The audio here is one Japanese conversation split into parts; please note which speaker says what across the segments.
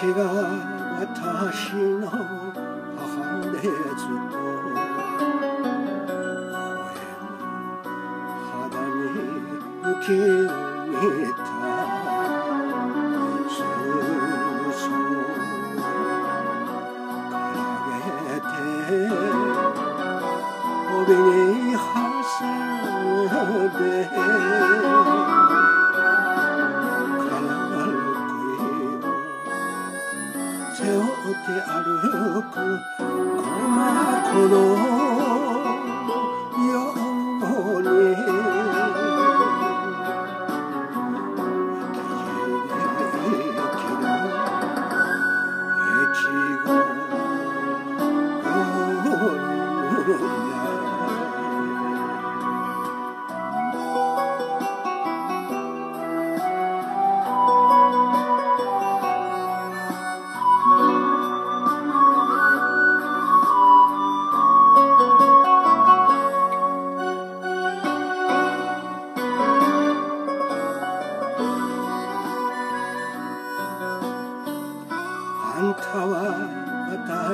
Speaker 1: けが私の母でずっと肌に受け入たそうそう掲げて帯に挟んでて歩く。駒子の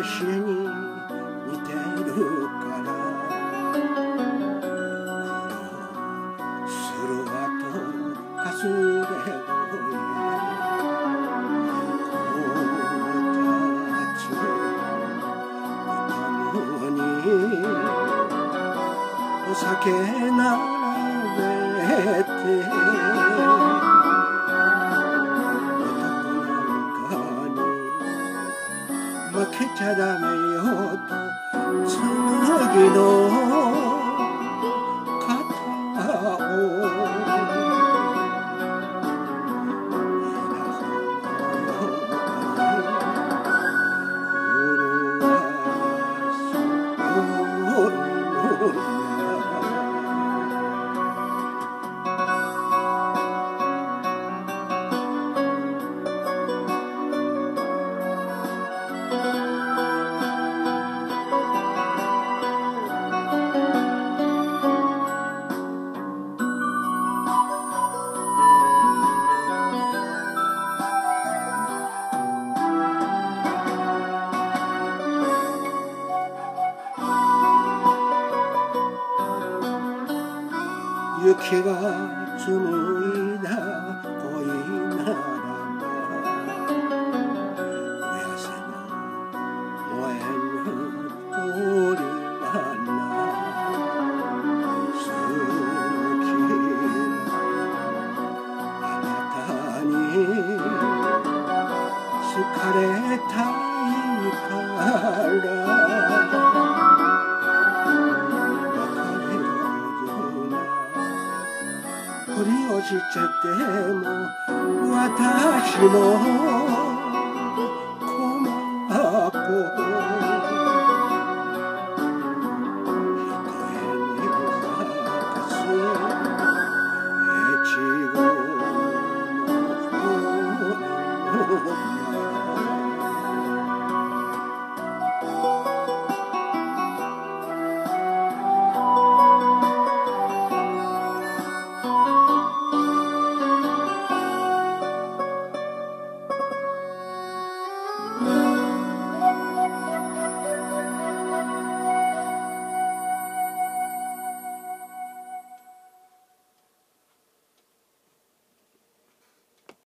Speaker 1: 私に似てるから苦労する。わとかすれ声こたつ共にお酒並べて負けちゃダメよと次の肩を雪が紡いだ恋ならばおやせの燃えぬ鳥はな好きあなたに好かれたいからしちゃっても私の